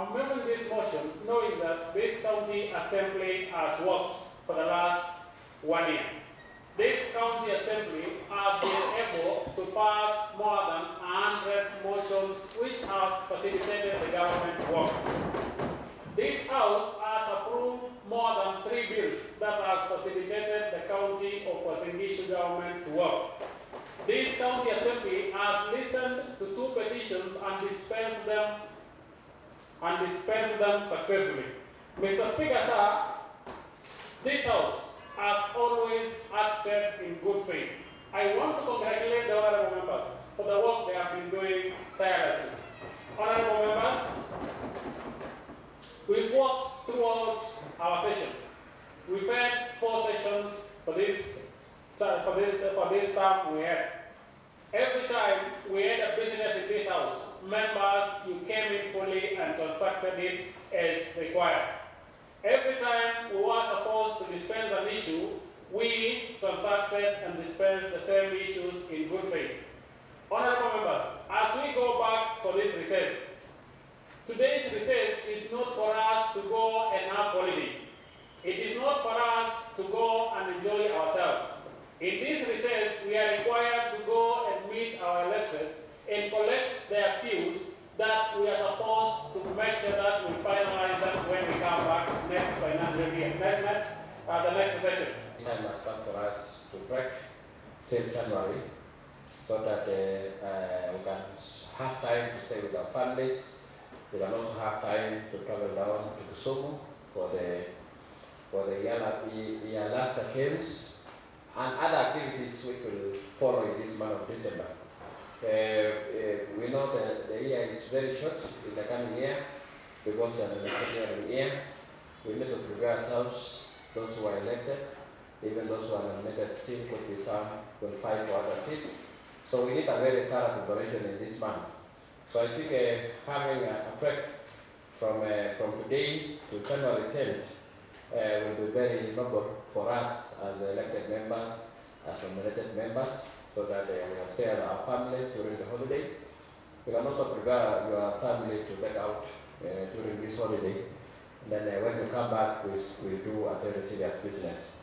I'm this motion knowing that this county assembly has worked for the last one year. This county assembly has been able to pass more than 100 motions which have facilitated the government work. This house has approved more than three bills that has facilitated the county of Uasin Gishu government to work. This county assembly has listened to two petitions and dispensed them and dispense them successfully. Mr. Speaker, sir, this house has always acted in good faith. I want to congratulate the honorable members for the work they have been doing tirelessly. Honorable members, we've worked throughout our session. We've had four sessions for this for this for this term we had. Every time we had a business in this house, members, you came in fully it as required. Every time we were supposed to dispense an issue, we transacted and dispensed the same issues in good faith. Honorable members, as we go back for this recess, today's recess is not for us to go and have holiday. It is not for us to go and enjoy ourselves. In this recess, we are required to go and meet our electors and collect their views that we are supposed to make sure that we finalize them when we come back next financial year, next, next uh, the next session. Time has come for us to break till January so that uh, uh, we can have time to stay with our families. We can also have time to travel down to Kisumu for the for the EALASCA Games and other activities which will follow in this month of December. Uh, uh, we know that the year is very short in the coming year because the electoral year. We need to prepare ourselves, those who are elected, even those who are nominated still could be some will fight for other seats. So we need a very thorough preparation in this month. So I think uh, having a, a break from, uh, from today to January 10th uh, will be very noble for us as elected members, as nominated members, so that they stay with our families during the holiday. We can also prepare your family to get out uh, during this holiday. And then uh, when we come back, we, we do a very serious business.